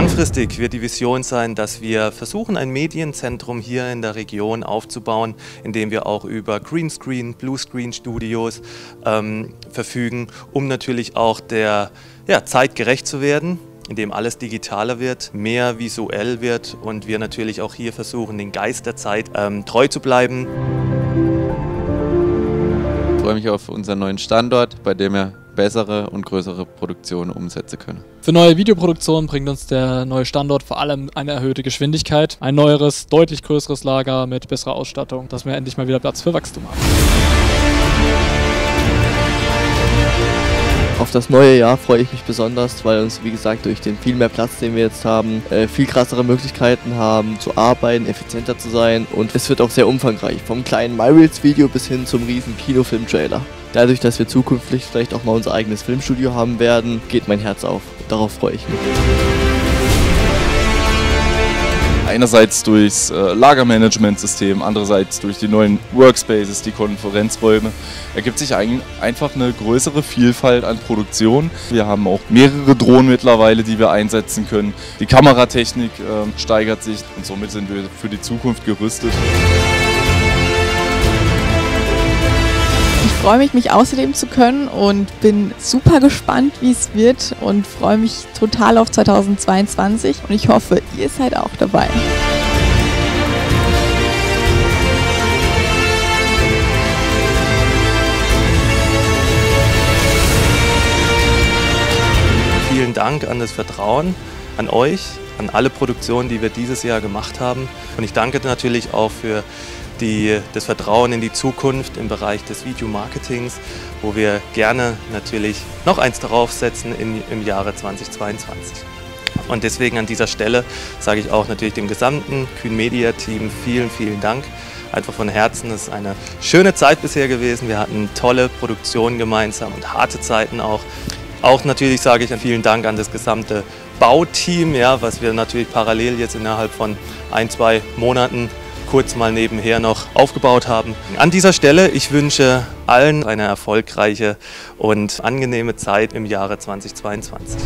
Langfristig wird die Vision sein, dass wir versuchen, ein Medienzentrum hier in der Region aufzubauen, in dem wir auch über Greenscreen, Bluescreen Studios ähm, verfügen, um natürlich auch der ja, Zeit gerecht zu werden in dem alles digitaler wird, mehr visuell wird und wir natürlich auch hier versuchen, den Geist der Zeit ähm, treu zu bleiben. Ich freue mich auf unseren neuen Standort, bei dem wir bessere und größere Produktionen umsetzen können. Für neue Videoproduktionen bringt uns der neue Standort vor allem eine erhöhte Geschwindigkeit, ein neueres, deutlich größeres Lager mit besserer Ausstattung, dass wir endlich mal wieder Platz für Wachstum haben. Auf das neue Jahr freue ich mich besonders, weil uns, wie gesagt, durch den viel mehr Platz, den wir jetzt haben, äh, viel krassere Möglichkeiten haben zu arbeiten, effizienter zu sein und es wird auch sehr umfangreich. Vom kleinen MyReels-Video bis hin zum riesen Kinofilm-Trailer. Dadurch, dass wir zukünftig vielleicht auch mal unser eigenes Filmstudio haben werden, geht mein Herz auf. Darauf freue ich mich. Einerseits durchs äh, Lagermanagementsystem, andererseits durch die neuen Workspaces, die Konferenzräume, ergibt sich ein, einfach eine größere Vielfalt an Produktion. Wir haben auch mehrere Drohnen mittlerweile, die wir einsetzen können. Die Kameratechnik äh, steigert sich und somit sind wir für die Zukunft gerüstet. Freue mich, mich ausleben zu können und bin super gespannt, wie es wird und freue mich total auf 2022 und ich hoffe, ihr seid auch dabei. Vielen Dank an das Vertrauen, an euch, an alle Produktionen, die wir dieses Jahr gemacht haben. Und ich danke natürlich auch für die, das Vertrauen in die Zukunft im Bereich des Videomarketings, wo wir gerne natürlich noch eins draufsetzen in, im Jahre 2022. Und deswegen an dieser Stelle sage ich auch natürlich dem gesamten Kühn Media Team vielen, vielen Dank. Einfach von Herzen, es ist eine schöne Zeit bisher gewesen. Wir hatten tolle Produktionen gemeinsam und harte Zeiten auch. Auch natürlich sage ich vielen Dank an das gesamte Bauteam, ja, was wir natürlich parallel jetzt innerhalb von ein, zwei Monaten kurz mal nebenher noch aufgebaut haben. An dieser Stelle, ich wünsche allen eine erfolgreiche und angenehme Zeit im Jahre 2022.